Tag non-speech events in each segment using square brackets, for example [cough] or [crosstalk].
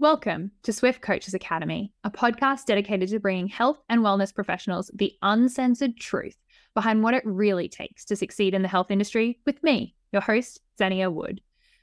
Welcome to Swift Coaches Academy, a podcast dedicated to bringing health and wellness professionals the uncensored truth behind what it really takes to succeed in the health industry with me, your host, Zenia Wood.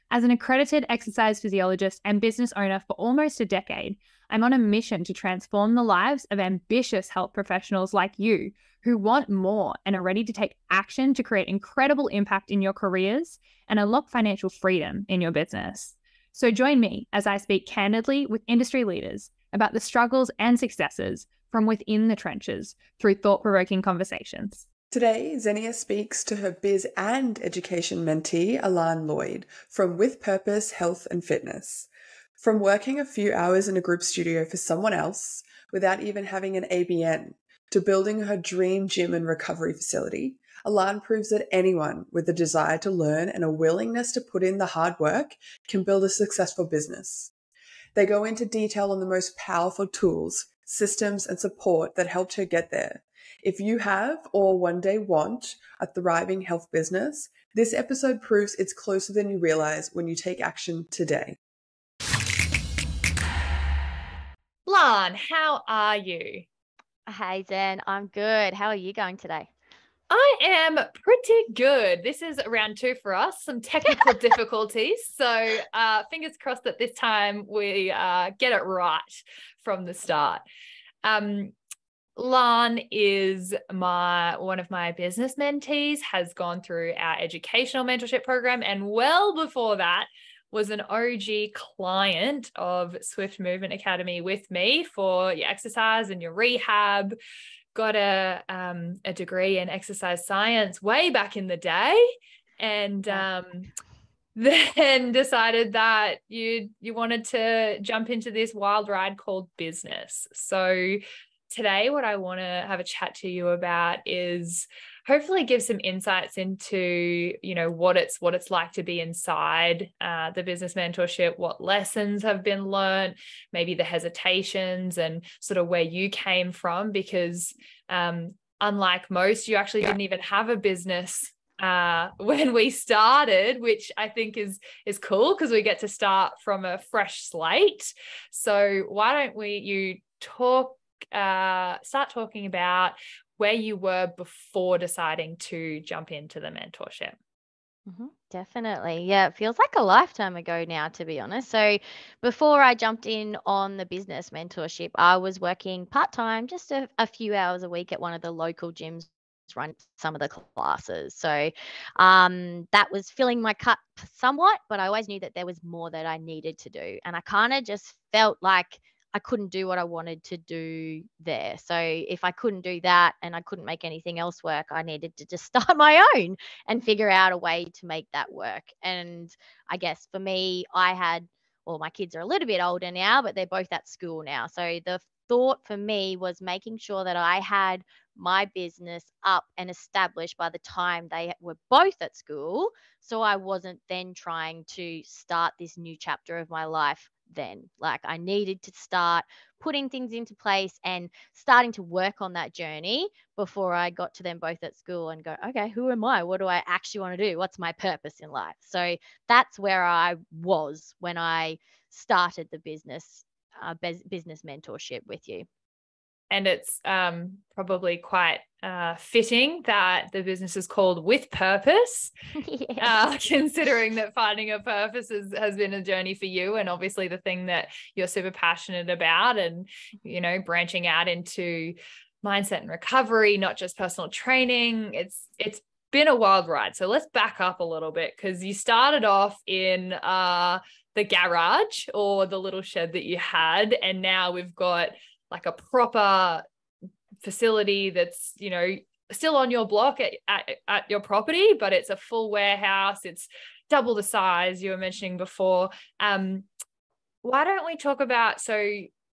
As an accredited exercise physiologist and business owner for almost a decade, I'm on a mission to transform the lives of ambitious health professionals like you who want more and are ready to take action to create incredible impact in your careers and unlock financial freedom in your business. So join me as I speak candidly with industry leaders about the struggles and successes from within the trenches through thought provoking conversations. Today, Zenia speaks to her biz and education mentee, Allahn Lloyd, from With Purpose Health and Fitness. From working a few hours in a group studio for someone else without even having an ABN to building her dream gym and recovery facility, Allahn proves that anyone with a desire to learn and a willingness to put in the hard work can build a successful business. They go into detail on the most powerful tools, systems, and support that helped her get there. If you have or one day want a thriving health business, this episode proves it's closer than you realize when you take action today. Blan, how are you? Hey, Zen, I'm good. How are you going today? I am pretty good. This is round two for us, some technical [laughs] difficulties. So, uh, fingers crossed that this time we uh, get it right from the start. Um, Lan is my one of my business mentees, has gone through our educational mentorship program, and well before that, was an OG client of Swift Movement Academy with me for your exercise and your rehab got a um, a degree in exercise science way back in the day, and um, [laughs] then decided that you you wanted to jump into this wild ride called business. So today, what I want to have a chat to you about is hopefully give some insights into you know what it's what it's like to be inside uh, the business mentorship what lessons have been learned maybe the hesitations and sort of where you came from because um, unlike most you actually didn't even have a business uh, [laughs] when we started, which I think is is cool because we get to start from a fresh slate. So why don't we you talk uh, start talking about where you were before deciding to jump into the mentorship. Mm-hmm, definitely. Yeah, it feels like a lifetime ago now, to be honest. So, before I jumped in on the business mentorship, I was working part time, just a, a, few hours a week at one of the local gyms, run some of the classes. So, um, that was filling my cup somewhat, but I always knew that there was more that I needed to do. And I kind of just felt like I couldn't do what I wanted to do there. So if I couldn't do that and I couldn't make anything else work, I needed to just [laughs] start my own and figure out a way to make that work. And I guess for me, I had, well, my kids are a little bit older now, but they're both at school now. So the thought for me was making sure that I had my business up and established by the time they were both at school. So I wasn't then trying to start this new chapter of my life then. Like I needed to start putting things into place and starting to work on that journey before I got to them both at school and go, okay, who am I? What do I actually want to do? What's my purpose in life? So that's where I was when I started the business uh, business mentorship with you and it's um, probably quite uh, fitting that the business is called with purpose [laughs] uh, [laughs] considering that finding a purpose is, has been a journey for you and obviously the thing that you're super passionate about and you know branching out into mindset and recovery not just personal training. It's it's been a wild ride. So let's back up a little bit because you started off in uh the garage or the little shed that you had and now we've got like a proper facility that's you know still on your block at, at, at your property but it's a full warehouse. It's double the size you were mentioning before. Um why don't we talk about so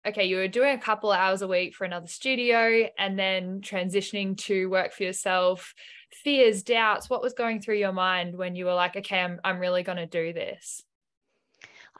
okay you were doing a couple of hours a week for another studio and then transitioning to work for yourself. Fears doubts what was going through your mind when you were like okay i'm, I'm really going to do this?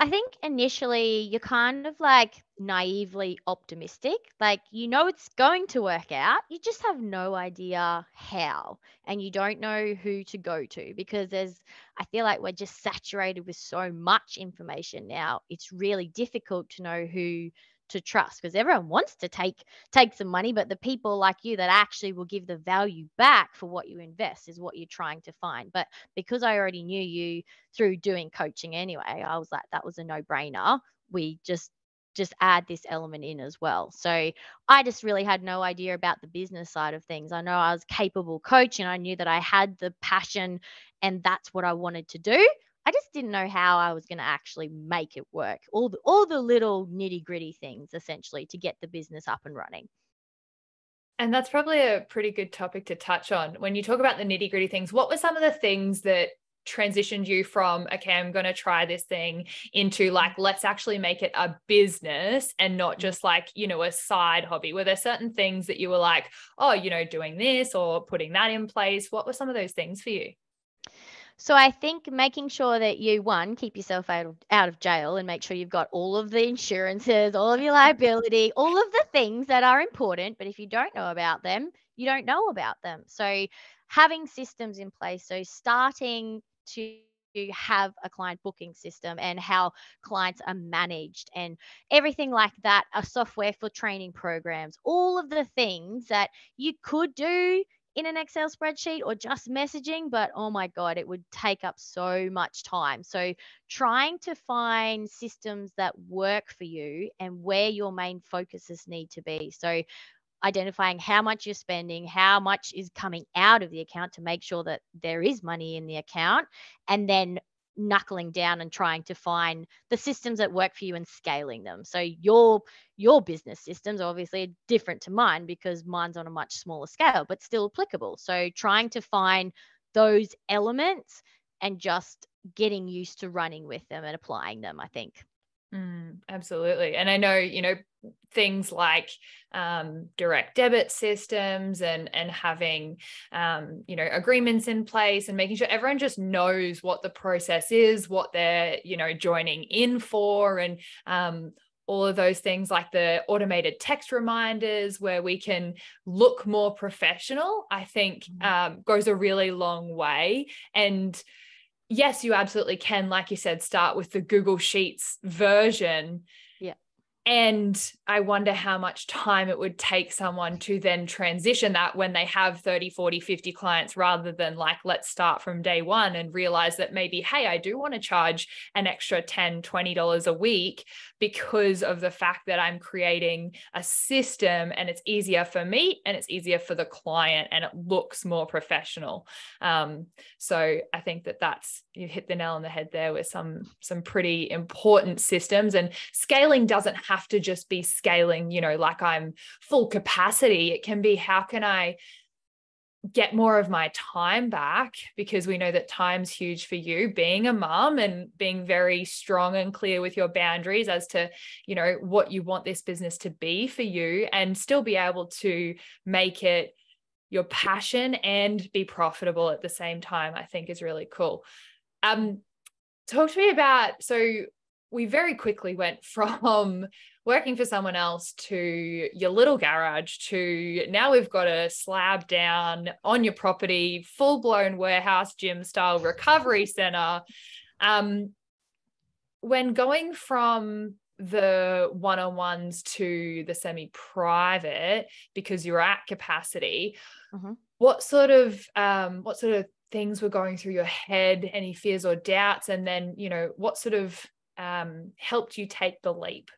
I think initially you're kind of like naively optimistic. Like, you know, it's going to work out. You just have no idea how. And you don't know who to go to because there's, I feel like we're just saturated with so much information now. It's really difficult to know who to trust because everyone wants to take take some money but the people like you that actually will give the value back for what you invest is what you're trying to find but because i already knew you through doing coaching anyway i was like that was a no brainer we just just add this element in as well. So I just really had no idea about the business side of things. I know I was capable coach and I knew that I had the passion and that's what I wanted to do. I just didn't know how I was going to actually make it work. All the all the little nitty gritty things essentially to get the business up and running. And that's probably a pretty good topic to touch on. When you talk about the nitty gritty things, what were some of the things that transitioned you from, okay, I'm going to try this thing into like, let's actually make it a business and not mm. just like, you know, a side hobby? Were there certain things that you were like, oh, you know, doing this or putting that in place? What were some of those things for you? So I think making sure that you one keep yourself out of, out of jail and make sure you've got all of the insurances, all of your liability, all of the things that are important. But if you don't know about them, you don't know about them. So having systems in place. So starting to have a client booking system and how clients are managed and everything like that, a software for training programs, all of the things that you could do in an Excel spreadsheet or just messaging, but oh my God, it would take up so much time. So, trying to find systems that work for you and where your main focuses need to be. So, identifying how much you're spending, how much is coming out of the account to make sure that there is money in the account, and then knuckling down and trying to find the systems that work for you and scaling them. So your your business systems obviously are different to mine because mine's on a much smaller scale, but still applicable. So trying to find those elements and just getting used to running with them and applying them, I think. Mm, absolutely. And I know, you know, things like um, direct debit systems and and having um, you know agreements in place and making sure everyone just knows what the process is, what they're you know joining in for, and um, all of those things like the automated text reminders where we can look more professional. I think mm-hmm. um, goes a really long way and yes, you absolutely can, like you said, start with the Google Sheets version and I wonder how much time it would take someone to then transition that when they have 30, 40, 50 clients rather than like, let's start from day one and realize that maybe, hey, I do want to charge an extra 10, $20 a week because of the fact that I'm creating a system and it's easier for me and it's easier for the client and it looks more professional. Um, so I think that that's, you hit the nail on the head there with some, some pretty important systems and scaling doesn't have have to just be scaling, you know, like I'm full capacity. It can be how can I get more of my time back? Because we know that time's huge for you. Being a mom and being very strong and clear with your boundaries as to you know what you want this business to be for you and still be able to make it your passion and be profitable at the same time i think is really cool. Um talk to me about so we very quickly went [laughs] from working for someone else to your little garage to now we've got a slab down on your property, full blown warehouse gym style recovery center. Um, when going from the one on ones to the semi private because you're at capacity, mm-hmm. what sort of um, what sort of things were going through your head? Any fears or doubts? And then you know what sort of um, helped you take the leap?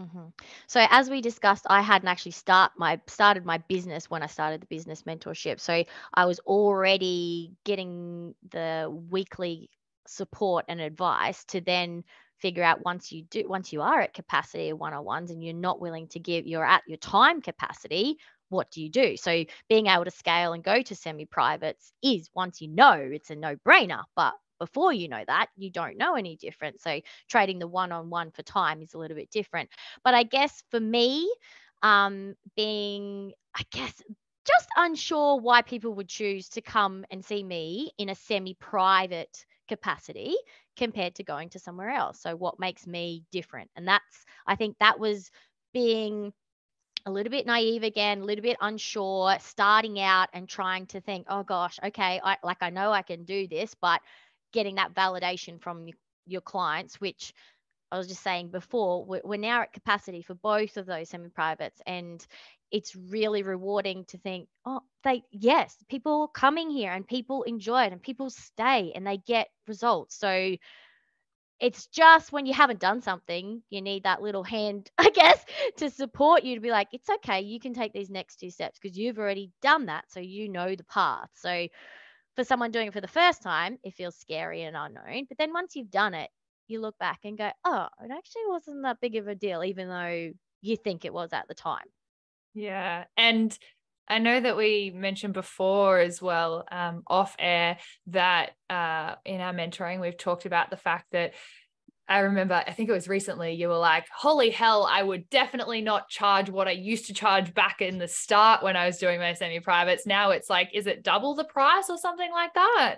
Mm-hmm. So as we discussed, I hadn't actually start my started my business when I started the business mentorship. So I was already getting the weekly support and advice to then figure out once you do once you are at capacity one-on-ones and you're not willing to give you're at your time capacity what do you do so being able to scale and go to semi-privates is once you know it's a no-brainer but before you know that, you don't know any different. So trading the one on one for time is a little bit different. But I guess for me, um, being, I guess, just unsure why people would choose to come and see me in a semi private capacity compared to going to somewhere else. So, what makes me different? And that's, I think that was being a little bit naive again, a little bit unsure, starting out and trying to think, oh gosh, okay, I like I know I can do this, but getting that validation from your clients, which I was just saying before, we're now at capacity for both of those semi privates. And it's really rewarding to think, oh, they, yes, people coming here and people enjoy it and people stay and they get results. So it's just when you haven't done something, you need that little hand, [laughs] I guess, to support you to be like, it's okay, you can take these next two steps because you've already done that. So you know the path. So for someone doing it for the first time, it feels scary and unknown. But then once you've done it, you look back and go, oh, it actually wasn't that big of a deal, even though you think it was at the time. Yeah. And I know that we mentioned before as well, um, off air, that uh, in our mentoring, we've talked about the fact that I remember, I think it was recently, you were like, holy hell, I would definitely not charge what I used to charge back in the start when I was doing my semi privates. Now it's like, is it double the price or something like that?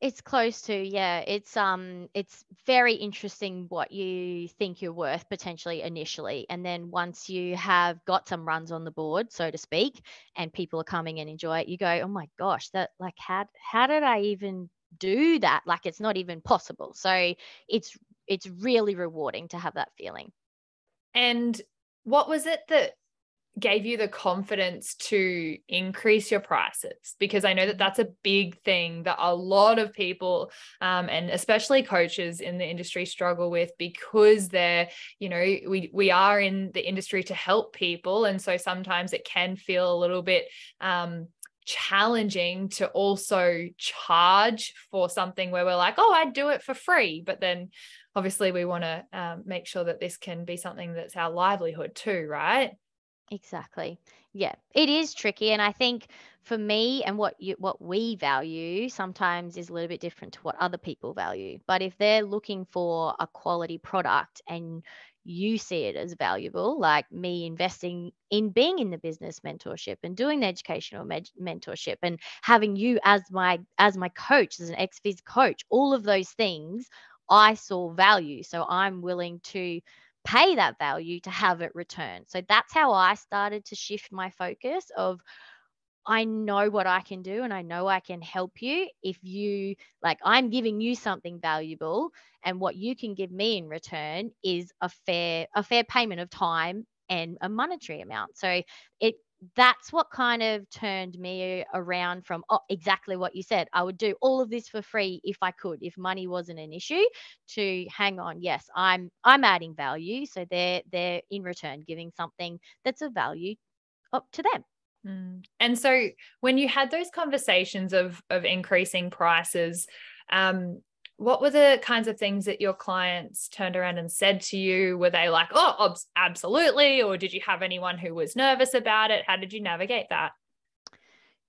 It's close to, yeah. It's um it's very interesting what you think you're worth potentially initially. And then once you have got some runs on the board, so to speak, and people are coming and enjoy it, you go, Oh my gosh, that like how how did I even do that? Like it's not even possible. So it's it's really rewarding to have that feeling. And what was it that gave you the confidence to increase your prices because i know that that's a big thing that a lot of people um, and especially coaches in the industry struggle with because they're you know we we are in the industry to help people and so sometimes it can feel a little bit um, challenging to also charge for something where we're like, oh, I'd do it for free. But then obviously we want to um, make sure that this can be something that's our livelihood too, right? Exactly. Yeah, it is tricky, and I think for me and what you what we value sometimes is a little bit different to what other people value. But if they're looking for a quality product and you see it as valuable, like me investing in being in the business mentorship and doing the educational mentorship and having you as my as my coach, as an ex-phys coach, all of those things I saw value. So I'm willing to pay that value to have it returned. So that's how I started to shift my focus of I know what I can do and I know I can help you if you like I'm giving you something valuable and what you can give me in return is a fair a fair payment of time and a monetary amount. So it that's what kind of turned me around from oh, exactly what you said. I would do all of this for free if I could, if money wasn't an issue. To hang on, yes, I'm I'm adding value, so they're they're in return giving something that's of value up to them. Mm. And so when you had those conversations of of increasing prices, um, what were the kinds of things that your clients turned around and said to you? Were they like, oh, absolutely? Or did you have anyone who was nervous about it? How did you navigate that?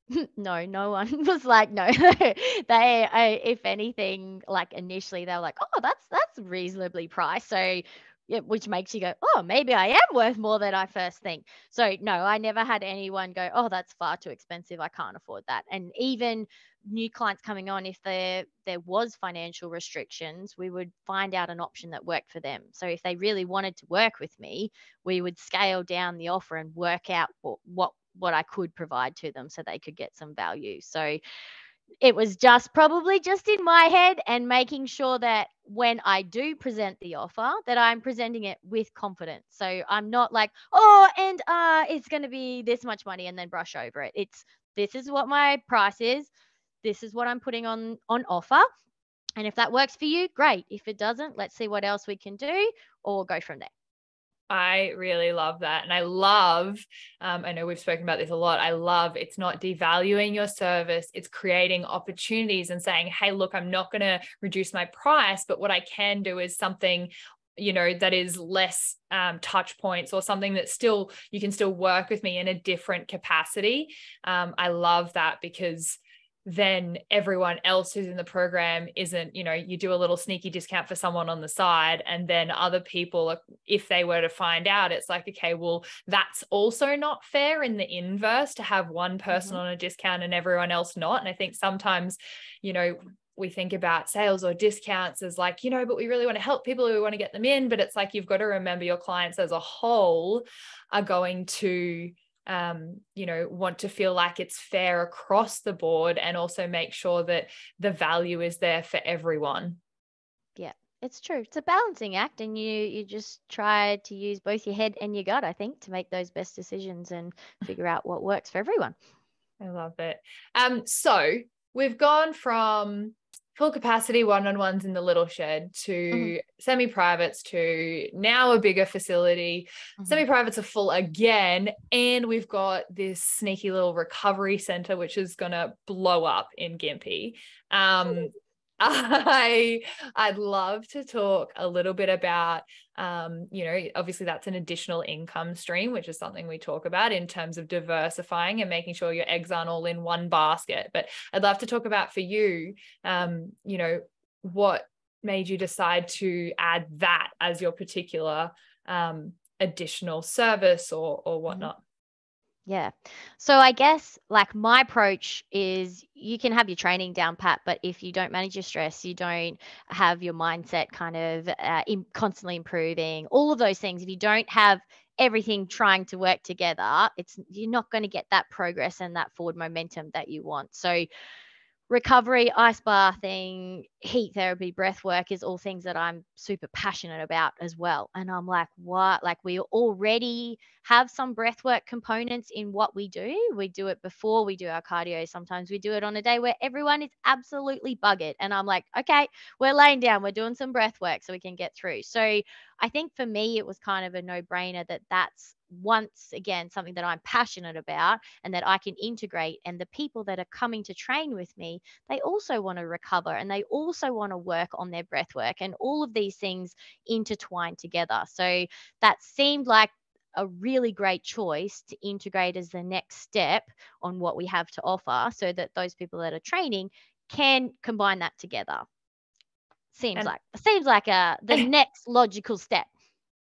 [laughs] no, no one [laughs] was like, no. [laughs] they, I, if anything, like initially they were like, oh, that's that's reasonably priced. So which makes you go, oh, maybe I am worth more than I first think. So no, I never had anyone go, oh, that's far too expensive. I can't afford that. And even new clients coming on, if there there was financial restrictions, we would find out an option that worked for them. So if they really wanted to work with me, we would scale down the offer and work out what what, what I could provide to them so they could get some value. So it was just probably just in my head and making sure that when I do present the offer that I'm presenting it with confidence. So I'm not like, oh, and uh it's going to be this much money and then brush over it. It's this is what my price is. This is what I'm putting on on offer. And if that works for you, great. If it doesn't, let's see what else we can do or go from there. I really love that. And I love, um, I know we've spoken about this a lot. I love it's not devaluing your service, it's creating opportunities and saying, hey, look, I'm not going to reduce my price, but what I can do is something you know that is less um, touch points or something that still you can still work with me in a different capacity um, i love that because then everyone else who's in the program isn't you know you do a little sneaky discount for someone on the side and then other people if they were to find out it's like okay well that's also not fair in the inverse to have one person mm-hmm. on a discount and everyone else not and i think sometimes you know we think about sales or discounts as like, you know, but we really want to help people, we want to get them in. But it's like you've got to remember your clients as a whole are going to um, you know, want to feel like it's fair across the board and also make sure that the value is there for everyone. Yeah, it's true. It's a balancing act, and you you just try to use both your head and your gut, I think, to make those best decisions and [laughs] figure out what works for everyone. I love it. Um, so we've gone from full capacity one-on-ones in the little shed to mm-hmm. semi-privates to now a bigger facility mm-hmm. semi-privates are full again and we've got this sneaky little recovery center which is going to blow up in Gympie um, [laughs] I I'd love to talk a little bit about um, you know, obviously that's an additional income stream, which is something we talk about in terms of diversifying and making sure your eggs aren't all in one basket. But I'd love to talk about for you, um, you know, what made you decide to add that as your particular um, additional service or or mm-hmm. whatnot. Yeah. So I guess like my approach is you can have your training down pat, but if you don't manage your stress, you don't have your mindset kind of uh, in, constantly improving, all of those things. If you don't have everything trying to work together, it's you're not going to get that progress and that forward momentum that you want. So recovery, ice bathing, heat therapy, breath work is all things that I'm super passionate about as well. And I'm like, what? Like, we already have some breath work components in what we do. We do it before we do our cardio. Sometimes we do it on a day where everyone is absolutely buggered. And I'm like, okay, we're laying down, we're doing some breath work so we can get through. So I think for me, it was kind of a no brainer that that's once again something that I'm passionate about and that I can integrate. And the people that are coming to train with me, they also want to recover and they also want to work on their breath work and all of these things intertwine together. So that seemed like a really great choice to integrate as the next step on what we have to offer so that those people that are training can combine that together seems and, like seems like a the [laughs] next logical step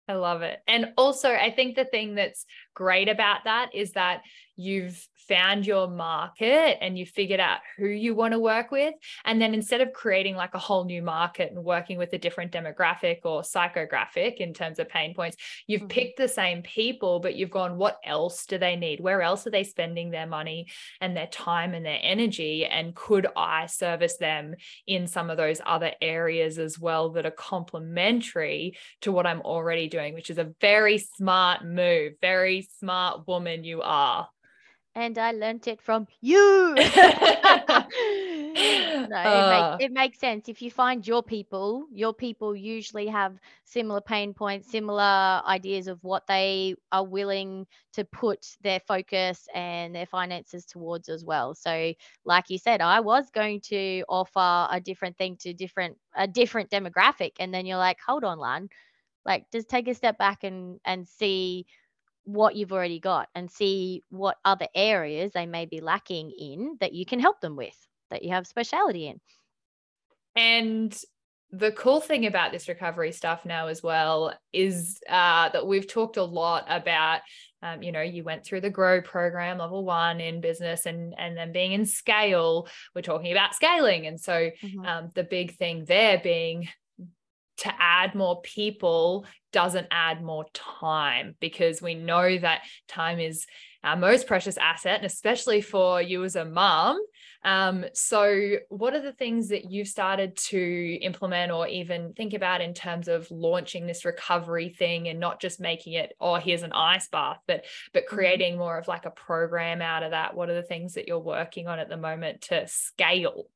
I love it. And also, I think the thing that's great about that is that you've found your market and you figured out who you want to work with. And then instead of creating like a whole new market and working with a different demographic or psychographic in terms of pain points, you've mm-hmm. picked the same people, but you've gone, what else do they need? Where else are they spending their money and their time and their energy? And could I service them in some of those other areas as well that are complementary to what I'm already doing, which is a very smart move, very smart woman you are and I learnt it from you. [laughs] no, uh, it, make, it, makes sense. If you find your people, your people usually have similar pain points, similar ideas of what they are willing to put their focus and their finances towards as well. So, like you said, I was going to offer a different thing to different a different demographic, and then you're like, hold on, Lan, like just take a step back and and see what you've already got and see what other areas they may be lacking in that you can help them with, that you have speciality in. And the cool thing about this recovery stuff now as well is uh, that we've talked a lot about um, you know you went through the grow program level one in business and and then being in scale we're talking about scaling and so mm-hmm. um, the big thing there being to add more people doesn't add more time because we know that time is our most precious asset, and especially for you as a mom. Um, so, what are the things that you've started to implement or even think about in terms of launching this recovery thing and not just making it, oh, here's an ice bath, but but mm-hmm. creating more of like a program out of that? What are the things that you're working on at the moment to scale?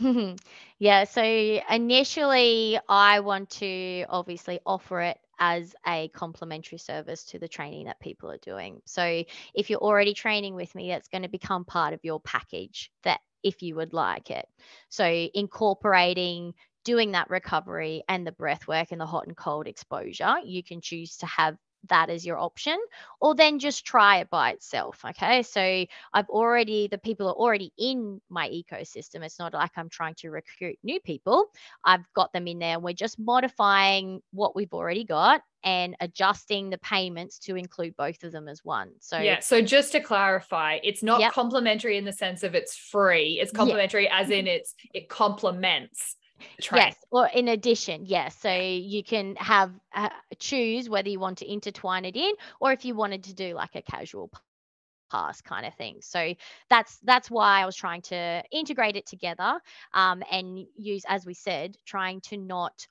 [laughs] yeah, so initially I want to obviously offer it as a complimentary service to the training that people are doing. So if you're already training with me, that's going to become part of your package that if you would like it. So incorporating doing that recovery and the breath work and the hot and cold exposure, you can choose to have that as your option or then just try it by itself okay so i've already the people are already in my ecosystem it's not like i'm trying to recruit new people i've got them in there we're just modifying what we've already got and adjusting the payments to include both of them as one. So yeah. So just to clarify, it's not yep. complementary in the sense of it's free. It's complimentary yep. as mm-hmm. in it's it complements. Yes, or in addition, yes. So you can have uh, choose whether you want to intertwine it in, or if you wanted to do like a casual pass kind of thing. So that's that's why I was trying to integrate it together um, and use, as we said, trying to not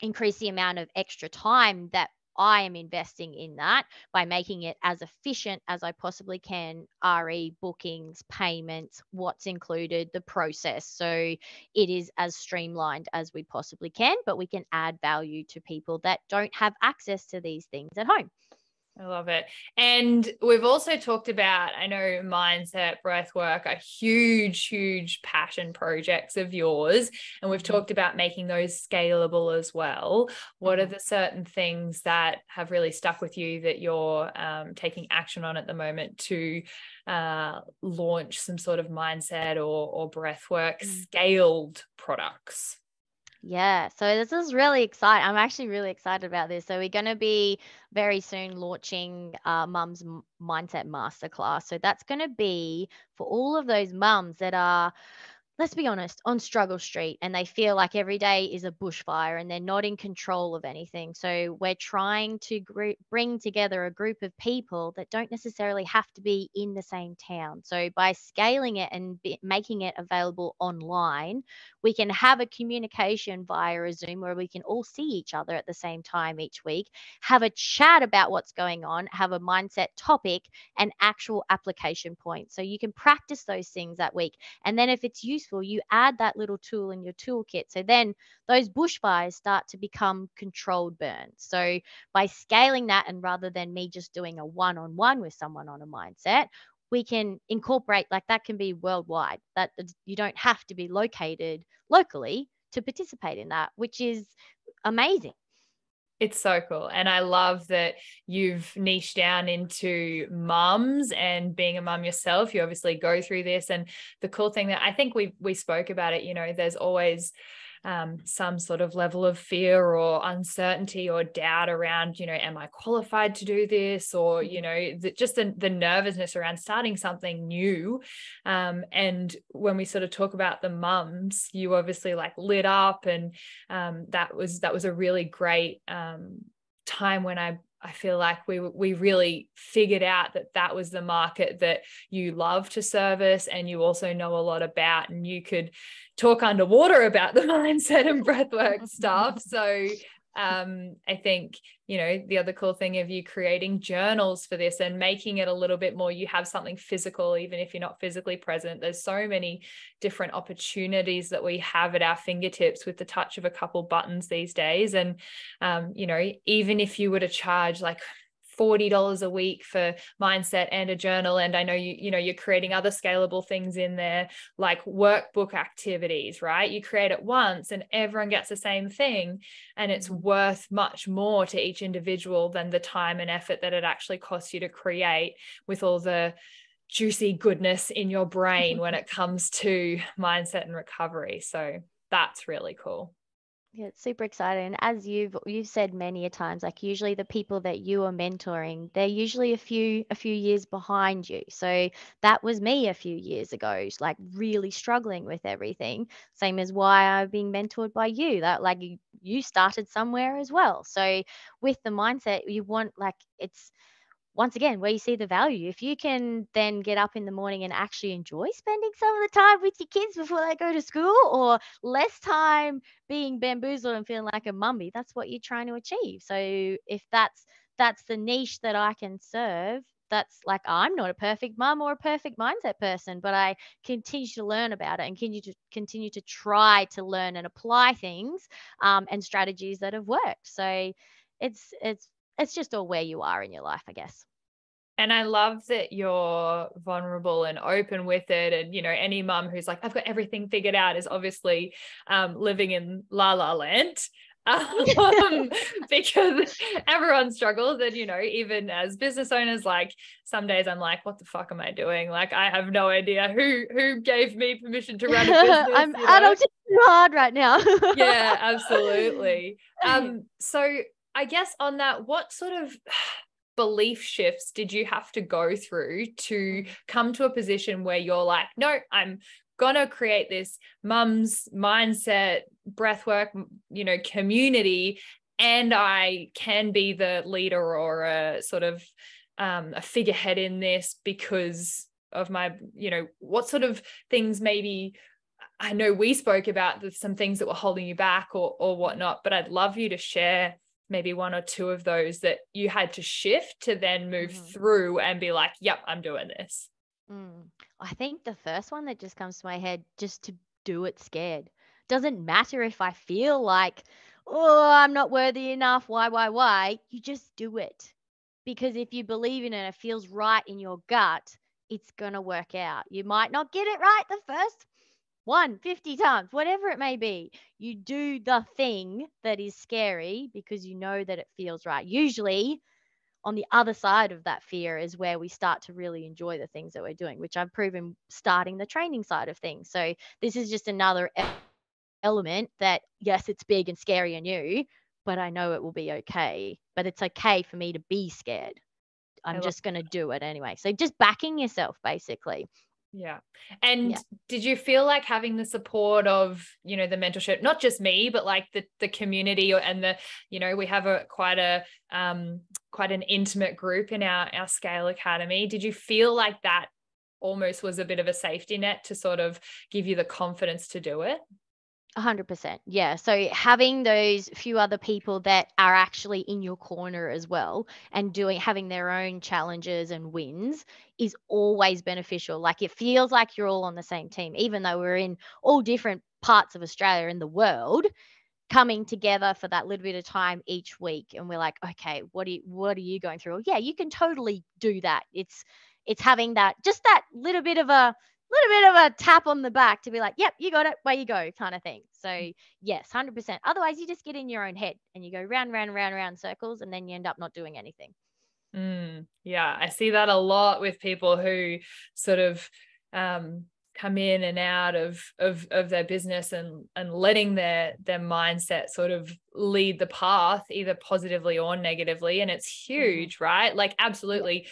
increase the amount of extra time that I am investing in that by making it as efficient as I possibly can. RE bookings, payments, what's included, the process. So it is as streamlined as we possibly can, but we can add value to people that don't have access to these things at home. I love it. And we've also talked about, I know mindset, breath work are huge, huge passion projects of yours. And we've mm-hmm. talked about making those scalable as well. What are mm-hmm. the certain things that have really stuck with you that you're um, taking action on at the moment to uh, launch some sort of mindset or, or breath work mm. scaled products? Yeah, so this is really exciting. I'm actually really excited about this. So we're going to be very soon launching uh, Mum's Mindset Masterclass. So that's going to be for all of those mums that are let's be honest, on Struggle Street and they feel like every day is a bushfire and they're not in control of anything. So we're trying to gr- bring together a group of people that don't necessarily have to be in the same town. So by scaling it and making it available online, we can have a communication via a Zoom where we can all see each other at the same time each week, have a chat about what's going on, have a mindset topic and actual application points. So you can practice those things that week. And then if it's useful, useful, you add that little tool in your toolkit. So then those bushfires start to become controlled burns. So by scaling that, and rather than me just doing a one on one with someone on a mindset, we can incorporate like that can be worldwide that you don't have to be located locally to participate in that which is amazing it's so cool. And I love that you've niched down into mums and being a mum yourself. You obviously go through this. And the cool thing that I think we we spoke about it, you know, there's always um, some sort of level of fear or uncertainty or doubt around, you know, am I qualified to do this? Or, you mm-hmm. know, the, just the, the nervousness around starting something new. Um, and when we sort of talk about the mums, you obviously like lit up and um, that was that was a really great um, time when I I feel like we we really figured out that that was the market that you love to service and you also know a lot about and you could talk underwater about the [laughs] mindset and breathwork stuff. So um, I think, you know, the other cool thing of you creating journals for this and making it a little bit more, you have something physical, even if you're not physically present. There's so many different opportunities that we have at our fingertips with the touch of a couple buttons these days. And, um, you know, even if you were to charge like $40 a week for mindset and a journal. And i know you you know you're creating other scalable things in there like workbook activities right? You create it once and everyone gets the same thing. And it's mm-hmm. worth much more to each individual than the time and effort that it actually costs you to create with all the juicy goodness in your brain when [laughs] it comes to mindset and recovery. So that's really cool yeah, it's super exciting. And as you've you've said many a times, like usually the people that you are mentoring, they're usually a few a few years behind you. So that was me a few years ago, like really struggling with everything. Same as why I've been mentored by you. That like you, you started somewhere as well. So with the mindset, you want like it's once again, where you see the value. If you can then get up in the morning and actually enjoy spending some of the time with your kids before they go to school or less time being bamboozled and feeling like a mummy, that's what you're trying to achieve. So if that's that's the niche that I can serve, that's like I'm not a perfect mum or a perfect mindset person, but I continue to learn about it and continue to continue to try to learn and apply things um, and strategies that have worked. So it's it's it's just all where you are in your life, I guess. And I love that you're vulnerable and open with it. And, you know, any mum who's like, I've got everything figured out is obviously um, living in la la land. [laughs] um, [laughs] because everyone struggles. And, you know, even as business owners, like some days I'm like, what the fuck am I doing? Like, I have no idea who who gave me permission to run a [laughs] business. I'm adulting too hard right now. yeah, absolutely. Um, so I guess on that, what sort of [sighs] belief shifts did you have to go through to come to a position where you're like, no, I'm gonna create this mum's mindset breathwork you know community and i can be the leader or a sort of um, a figurehead in this because of my you know what sort of things maybe i know we spoke about some things that were holding you back or or whatnot but i'd love you to share maybe one or two of those that you had to shift to then move mm-hmm. through and be like yep i'm doing this Mm. I think the first one that just comes to my head, just to do it scared. Doesn't matter if I feel like, oh, I'm not worthy enough. Why, why, why? You just do it. Because if you believe in it, it feels right in your gut, it's going to work out. You might not get it right the first one, 50 times, whatever it may be. You do the thing that is scary because you know that it feels right. Usually, on the other side of that fear is where we start to really enjoy the things that we're doing, which I've proven starting the training side of things. So this is just another element that, yes, it's big and scary and new, but I know it will be okay. But it's okay for me to be scared. I'm just going to do it anyway. So just backing yourself, basically. Yeah. And yeah. did you feel like having the support of, you know, the mentorship, not just me, but like the the community or and the, you know, we have a quite a um quite an intimate group in our our scale academy. Did you feel like that almost was a bit of a safety net to sort of give you the confidence to do it? 100%. Yeah. So having those few other people that are actually in your corner as well and doing having their own challenges and wins is always beneficial. Like it feels like you're all on the same team even though we're in all different parts of Australia and the world coming together for that little bit of time each week and we're like okay what are you, what are you going through well, yeah you can totally do that it's it's having that just that little bit of a little bit of a tap on the back to be like, yep, you got it, where you go, kind of thing. So, mm. yes, 100%. Otherwise, you just get in your own head and you go round, round, round, round circles, and then you end up not doing anything. Mm, yeah, I see that a lot with people who sort of um, come in and out of of of their business and and letting their their mindset sort of lead the path either positively or negatively and it's mm-hmm. huge right like absolutely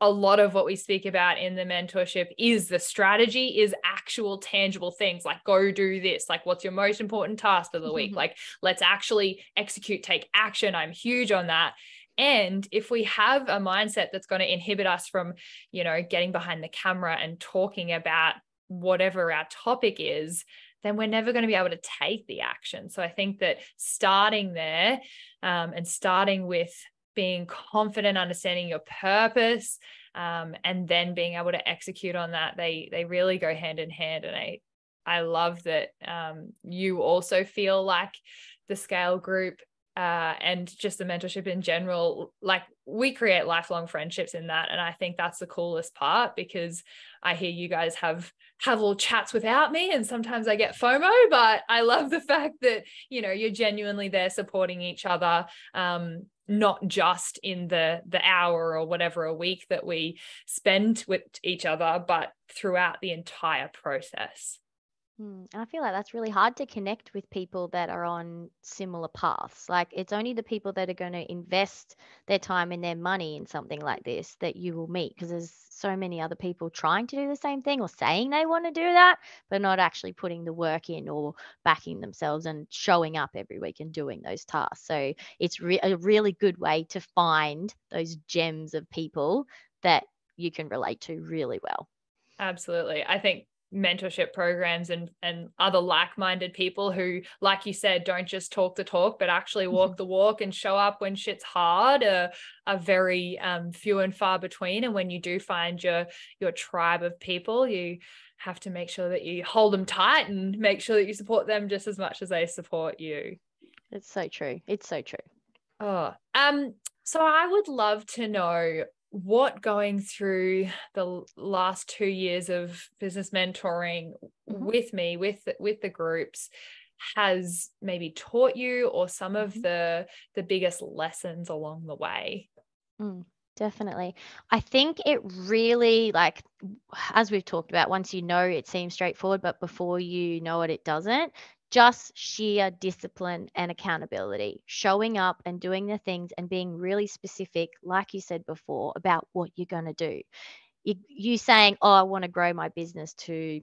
a lot of what we speak about in the mentorship is the strategy is actual tangible things like go do this like what's your most important task of the week? Mm-hmm. like let's actually execute take action i'm huge on that. And if we have a mindset that's going to inhibit us from you know getting behind the camera and talking about whatever our topic is then we're never going to be able to take the action. So i think that starting there um, and starting with being confident, understanding your purpose, um, and then being able to execute on that. They they really go hand in hand, and I I love that um, you also feel like the scale group uh, and just the mentorship in general, like we create lifelong friendships in that, and I think that's the coolest part because I hear you guys have have little chats without me, and sometimes I get FOMO, but I love the fact that you know you're genuinely there supporting each other, um, not just in the the hour or whatever a week that we spend with each other, but throughout the entire process. Mm, and I feel like that's really hard to connect with people that are on similar paths. Like it's only the people that are going to invest their time and their money in something like this that you will meet because there's so many other people trying to do the same thing or saying they want to do that, but not actually putting the work in or backing themselves and showing up every week and doing those tasks. So it's re- a really good way to find those gems of people that you can relate to really well. Absolutely. I think mentorship programs and and other like-minded people who like you said don't just talk the talk but actually walk mm-hmm. the walk and show up when shit's hard are, are very um, few and far between. And when you do find your your tribe of people you have to make sure that you hold them tight and make sure that you support them just as much as they support you. It's so true. It's so true. Oh um so I would love to know what going through the last two years of business mentoring mm-hmm. with me with with the groups has maybe taught you or some of Mhm. the the biggest lessons along the way Mm, definitely. I think it really, like, as we've talked about, once you know, it seems straightforward, but before you know it, it doesn't. Just sheer discipline and accountability, showing up and doing the things and being really specific, like you said before, about what you're going to do. You, you saying, Oh, I want to grow my business to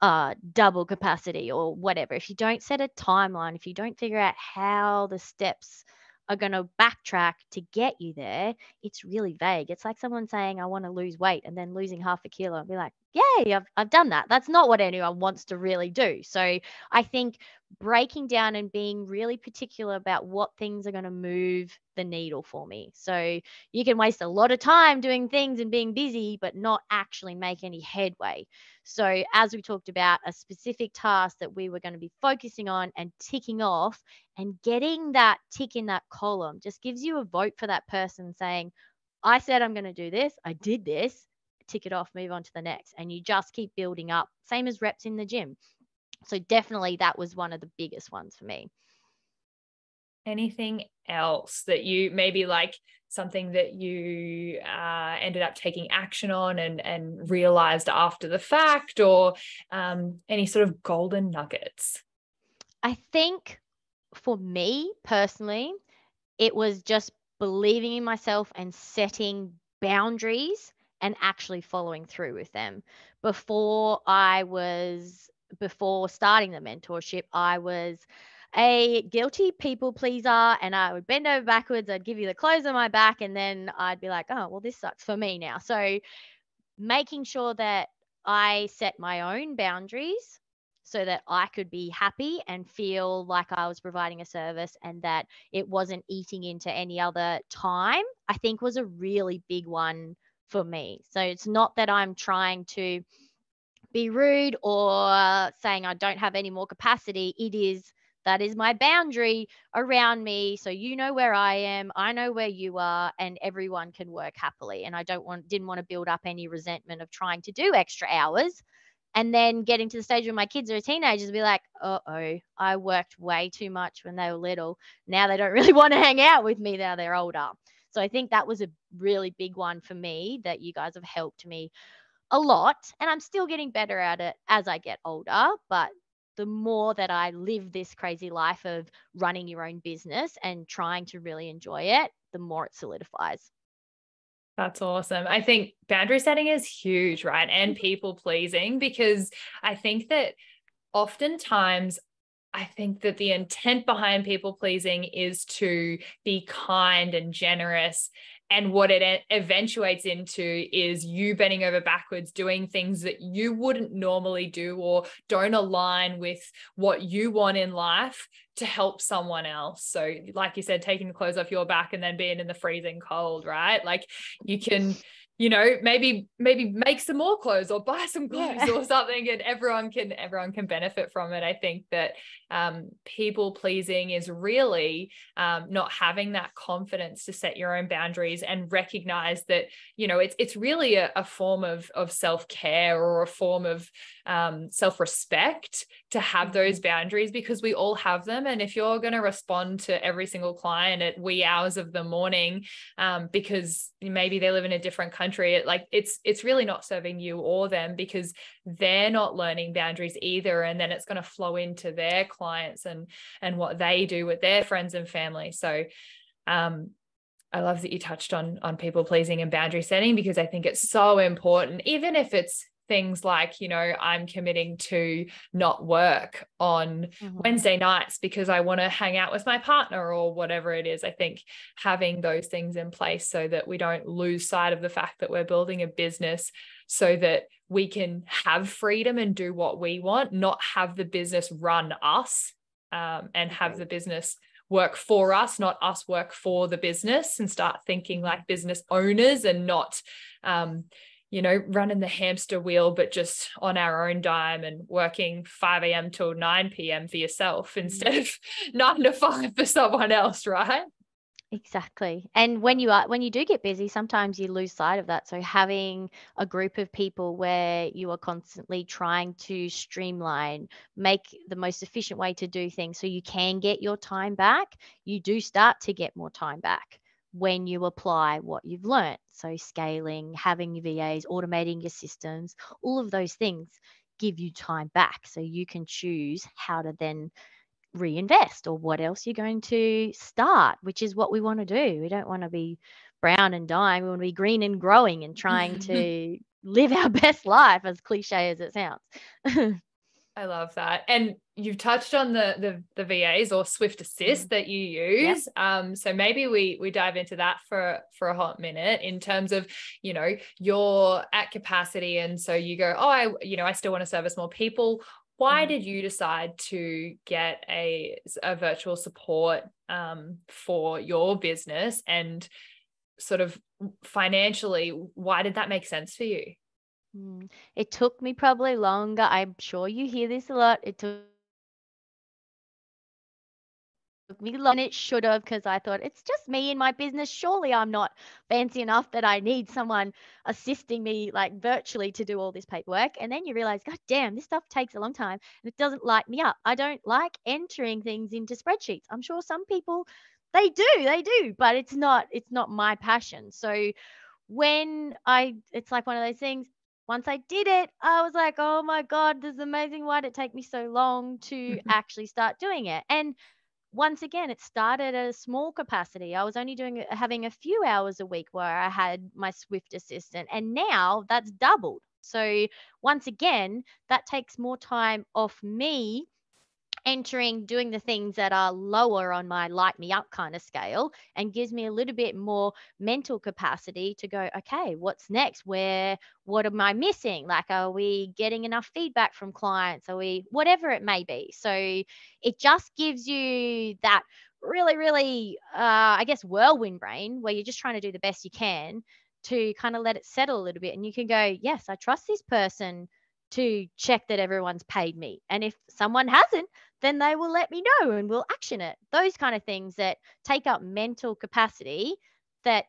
uh, double capacity or whatever. If you don't set a timeline, if you don't figure out how the steps are going to backtrack to get you there, it's really vague. It's like someone saying, I want to lose weight and then losing half a kilo and be like, Yay, I've, I've done that. That's not what anyone wants to really do. So I think breaking down and being really particular about what things are going to move the needle for me. So you can waste a lot of time doing things and being busy, but not actually make any headway. So, as we talked about, a specific task that we were going to be focusing on and ticking off, and getting that tick in that column just gives you a vote for that person saying, I said I'm going to do this, I did this, tick it off, move on to the next. And you just keep building up, same as reps in the gym. So, definitely that was one of the biggest ones for me. anything else that you maybe like something that you uh, ended up taking action on and and realized after the fact or um, any sort of golden nuggets I think for me personally, it was just believing in myself and setting boundaries and actually following through with them. Before I was, before starting the mentorship, I was a guilty people pleaser and I would bend over backwards. I'd give you the clothes on my back and then I'd be like, oh, well, this sucks for me now. So making sure that I set my own boundaries so that I could be happy and feel like I was providing a service and that it wasn't eating into any other time, I think was a really big one for me. So it's not that I'm trying to be rude or saying I don't have any more capacity. It is that is my boundary around me. So you know where i am. I know where you are and everyone can work happily. And i don't want didn't want to build up any resentment of trying to do extra hours. And then getting to the stage where my kids are teenagers be like uh-oh i worked way too much when they were little. Now they don't really [laughs] want to hang out with me now they're older so i think that was a really big one for me that you guys have helped me a lot and i'm still getting better at it as i get older but the more that I live this crazy life of running your own business and trying to really enjoy it, the more it solidifies. That's awesome. I think boundary setting is huge, right? And mm-hmm. people pleasing, because I think that oftentimes I think that the intent behind people pleasing is to be kind and generous. And what it eventuates into is you bending over backwards, doing things that you wouldn't normally do or don't align with what you want in life to help someone else. So, like you said, taking the clothes off your back and then being in the freezing cold, right? Like you can you know maybe maybe make some more clothes or buy some clothes yeah. or something and everyone can everyone can benefit from it i think that um, people pleasing is really um, not having that confidence to set your own boundaries and recognize that you know it's it's really a, a form of of self-care or a form of um, self-respect to have those Mm-hmm. boundaries because we all have them and if you're going to respond to every single client at wee hours of the morning um, because maybe they live in a different country it like it's it's really not serving you or them because they're not learning boundaries either and then it's going to flow into their clients and and what they do with their friends and family so um I love that you touched on on people pleasing and boundary setting because I think it's so important even if it's things like you know i'm committing to not work on Mhm. wednesday nights because i want to hang out with my partner or whatever it is i think having those things in place so that we don't lose sight of the fact that we're building a business so that we can have freedom and do what we want not have the business run us um, and have the business work for us not us work for the business and start thinking like business owners and not um, you know, running the hamster wheel, but just on our own dime and working 5 a.m. till 9 p.m. for yourself instead of [laughs] nine to five for someone else, right? Exactly. And when you are when you do get busy, sometimes you lose sight of that. So having a group of people where you are constantly trying to streamline, make the most efficient way to do things so you can get your time back, you do start to get more time back when you apply what you've learned. So scaling, having your VAs, automating your systems, all of those things give you time back so you can choose how to then reinvest or what else you're going to start, which is what we want to do. We don't want to be brown and dying. We want to be green and growing and trying [laughs] to live our [laughs] best life, as cliche as it sounds. [laughs] I love that. And you've touched on the the, the VAs or Swift Assist mm. that you use. Um, so maybe we we dive into that for for a hot minute in terms of, you know, you're at capacity and so you go, oh, I, you know, I still want to service more people why mm-hmm. did you decide to get a, a virtual support um, for your business? And sort of financially why did that make sense for you? Mm, it took me probably longer. I'm sure you hear this a lot. It took me long it should have because I thought it's just me in my business. Surely I'm not fancy enough that I need someone assisting me like virtually to do all this paperwork. And then you realize, God damn, this stuff takes a long time and it doesn't light me up. I don't like entering things into spreadsheets. I'm sure some people they do, they do, but it's not it's not my passion. So when I it's like one of those things once I did it, I was like, oh my God, this is amazing. Why did it take me so long to [laughs] actually start doing it? And once again, it started at a small capacity. I was only doing having a few hours a week where I had my Swift assistant, and now that's doubled. So once again, that takes more time off me entering doing the things that are lower on my light me up kind of scale and gives me a little bit more mental capacity to go okay what's next? Where what am i missing? Like are we getting enough feedback from clients? Are we whatever it may be. So it just gives you that really really uh, i guess whirlwind brain where you're just trying to do the best you can to kind of let it settle a little bit and you can go yes i trust this person to check that everyone's paid me. And if someone hasn't, then they will let me know and we'll action it. Those kind of things that take up mental capacity that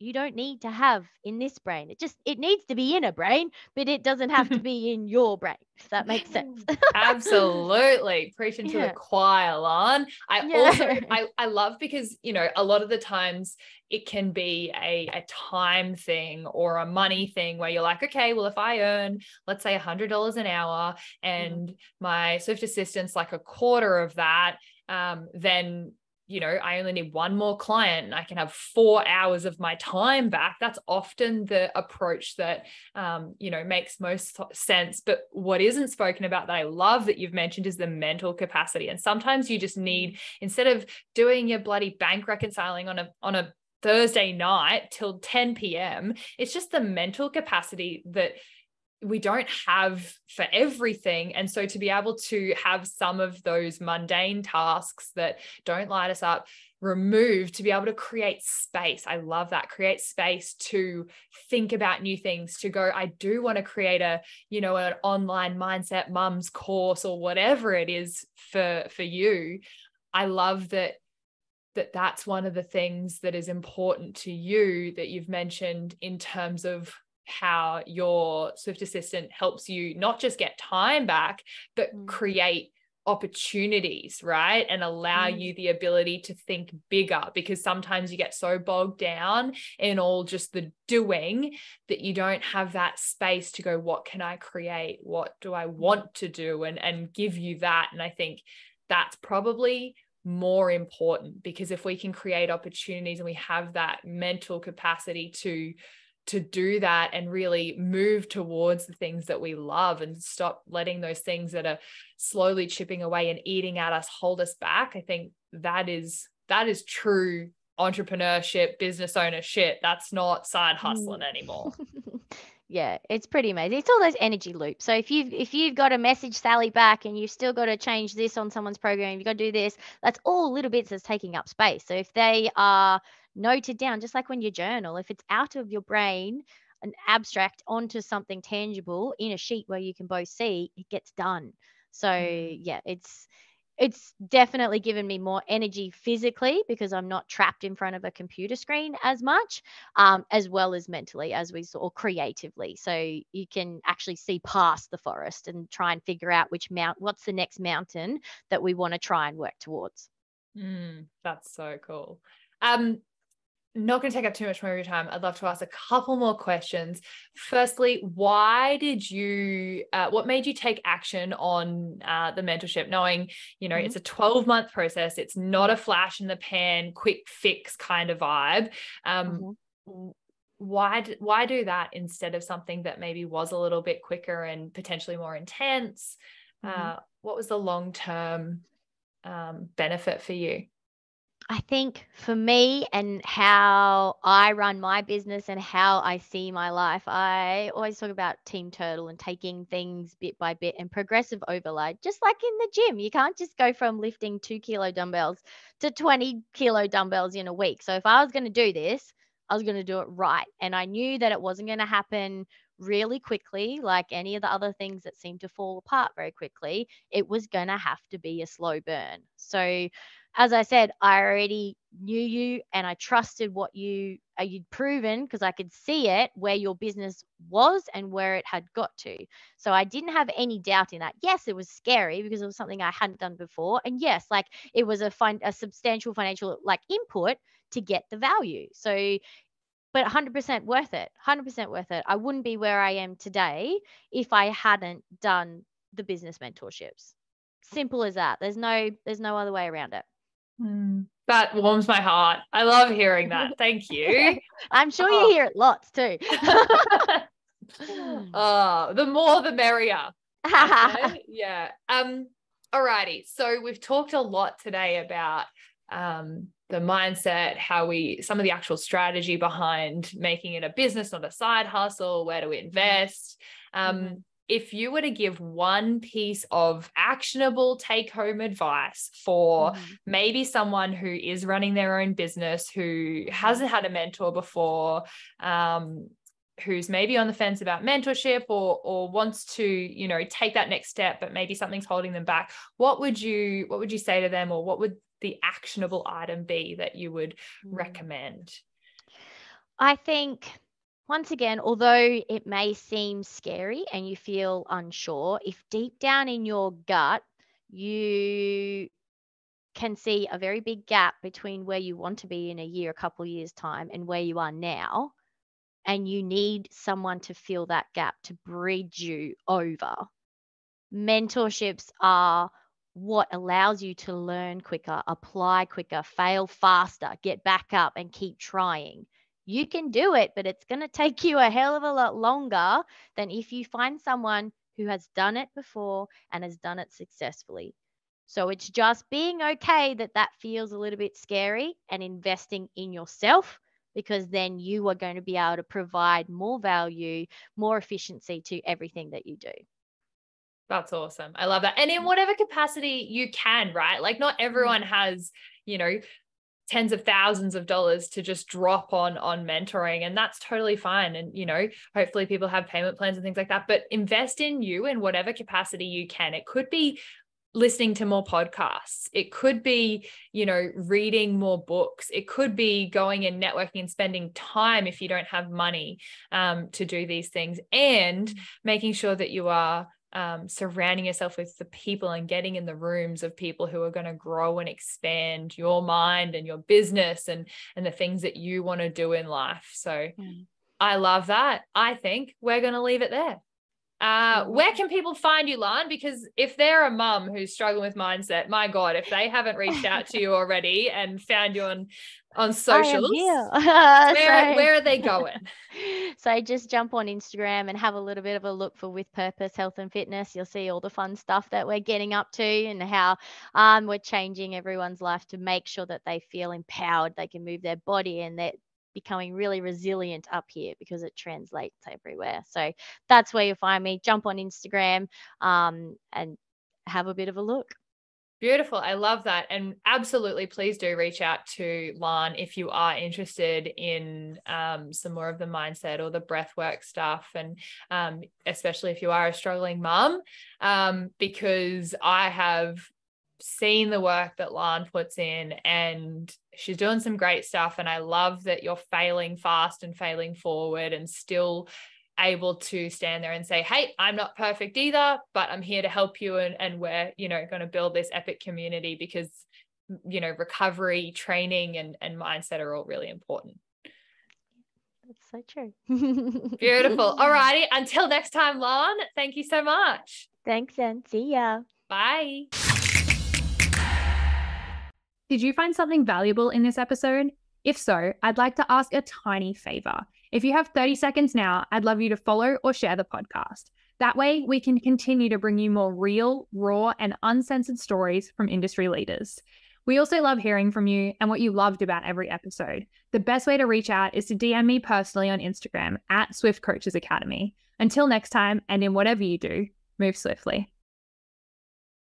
you don't need to have in this brain. It just it needs to be in a brain, but it doesn't have to [laughs] be in your brain. If that makes sense. [laughs] Absolutely. Preaching yeah. to the choir, Lon. I yeah. also I, [laughs] I love because you know a lot of the times it can be a, a time thing or a money thing where you're like, okay, well, if I earn, let's say a hundred dollars an hour mm-hmm. and mm. my Swift assistant's like a quarter of that, um, then you know, I only need one more client and I can have four hours of my time back. That's often the approach that, um, you know, makes most sense. But what isn't spoken about that I love that you've mentioned is the mental capacity. And sometimes you just need, instead of doing your bloody bank reconciling on a, on a Thursday night till 10 p.m., it's just the mental capacity that we don't have for everything. And so to be able to have some of those mundane tasks that don't light us up removed to be able to create space. I love that. Create space to think about new things, to go, I do want to create a, you know, an online mindset mums course or whatever it is for for you. I love that that that's one of the things that is important to you that you've mentioned in terms of how your Swift Assistant helps you not just get time back, but mm. create opportunities, right? And allow mm. you the ability to think bigger because sometimes you get so bogged down in all just the doing that you don't have that space to go, what can I create? What do I want to do? And, and give you that. And I think that's probably more important because if we can create opportunities and we have that mental capacity to to do that and really move towards the things that we love and stop letting those things that are slowly chipping away and eating at us hold us back i think that is that is true entrepreneurship business ownership that's not side hustling anymore [laughs] yeah it's pretty amazing it's all those energy loops so if you've if you've got to message sally back and you've still got to change this on someone's program you've got to do this that's all little bits that's taking up space so if they are noted down, just like when you journal, if it's out of your brain, an abstract onto something tangible in a sheet where you can both see, it gets done. So mm. yeah, it's it's definitely given me more energy physically because I'm not trapped in front of a computer screen as much, um, as well as mentally, as we saw, creatively. So you can actually see past the forest and try and figure out which mount, what's the next mountain that we want to try and work towards. Mm, that's so cool. Um, not going to take up too much more of your time. I'd love to ask a couple more questions. Firstly, why did you, uh, what made you take action on uh, the mentorship, knowing, you know, mm-hmm. it's a 12 month process, it's not a flash in the pan, quick fix kind of vibe. Um, mm-hmm. Why, why do that instead of something that maybe was a little bit quicker and potentially more intense? Mm-hmm. Uh, what was the long term um, benefit for you? I think for me and how I run my business and how I see my life, I always talk about Team Turtle and taking things bit by bit and progressive overload, just like in the gym. You can't just go from lifting two kilo dumbbells to 20 kilo dumbbells in a week. So if I was going to do this, I was going to do it right. And I knew that it wasn't going to happen really quickly, like any of the other things that seem to fall apart very quickly. It was going to have to be a slow burn. So as I said, I already knew you and I trusted what you uh, you'd proven because I could see it where your business was and where it had got to. So I didn't have any doubt in that. Yes, it was scary because it was something I hadn't done before, and yes, like it was a fun, a substantial financial like input to get the value. So but 100% worth it 100% worth it i wouldn't be where i am today if i hadn't done the business mentorships simple as that there's no there's no other way around it Mm, that warms my heart. I love hearing that. [laughs] Thank you. [laughs] I'm sure oh. you hear it lots too. [laughs] oh, the more the merrier. yeah. Um, alrighty. So we've talked a lot today about um the mindset, how we some of the actual strategy behind making it a business, not a side hustle, where to invest. Um, mm-hmm if you were to give one piece of actionable take home advice for mm-hmm. maybe someone who is running their own business, who hasn't had a mentor before, um, who's maybe on the fence about mentorship or or wants to you know take that next step but maybe something's holding them back what would you what would you say to them or what would the actionable item be that you would mm. recommend i think once again, although it may seem scary and you feel unsure, if deep down in your gut you can see a very big gap between where you want to be in a year, a couple years' time, and where you are now, and you need someone to fill that gap to bridge you over, mentorships are what allows you to learn quicker, apply quicker, fail faster, get back up, and keep trying you can do it, but it's going to take you a hell of a lot longer than if you find someone who has done it before and has done it successfully. So it's just being okay that that feels a little bit scary and investing in yourself because then you are going to be able to provide more value, more efficiency to everything that you do. That's awesome. I love that. And in whatever capacity you can, right? Like not mm. everyone has, you know, tens of thousands of dollars to just drop on on mentoring and that's totally fine. And you know hopefully people have payment plans and things like that but invest in you in whatever capacity you can. It could be listening to more podcasts. It could be you know reading more books. It could be going and networking and spending time if you don't have money um, to do these things and mm. making sure that you are um, surrounding yourself with the people and getting in the rooms of people who are going to grow and expand your mind and your business and and the things that you want to do in life. So i love that. I think we're going to leave it there uh, where can people find you, Lan? Because if they're a mum who's struggling with mindset, my God, if they haven't reached out to you [laughs] already and found you on on socials, [laughs] where, so, where are they going? [laughs] So just jump on Instagram and have a little bit of a look for With Purpose Health and Fitness. You'll see all the fun stuff that we're getting up to and how um, we're changing everyone's life to make sure that they feel empowered, they can move their body and that becoming really resilient up here because it translates everywhere. So that's where you find me. Jump on Instagram um, and have a bit of a look. Beautiful. I love that. And absolutely, please do reach out to Lan if you are interested in um, some more of the mindset or the breath work stuff. And um, especially if you are a struggling mom, um, because I have seen the work that Lan puts in and she's doing some great stuff. And I love that you're failing fast and failing forward and still able to stand there and say, Hey, I'm not perfect either, but I'm here to help you. And, and we're, you know, going to build this epic community because, you know, recovery, training, and, and mindset are all really important. That's so true. [laughs] Beautiful. All righty. Until next time, Lan, thank you so much. Thanks, and see ya. Bye. Did you find something valuable in this episode? If so, I'd like to ask a tiny favor. If you have 30 seconds now, I'd love you to follow or share the podcast. That way, we can continue to bring you more real, raw, and uncensored stories from industry leaders. We also love hearing from you and what you loved about every episode. The best way to reach out is to DM me personally on Instagram at Swift Coaches Academy. Until next time, and in whatever you do, move swiftly.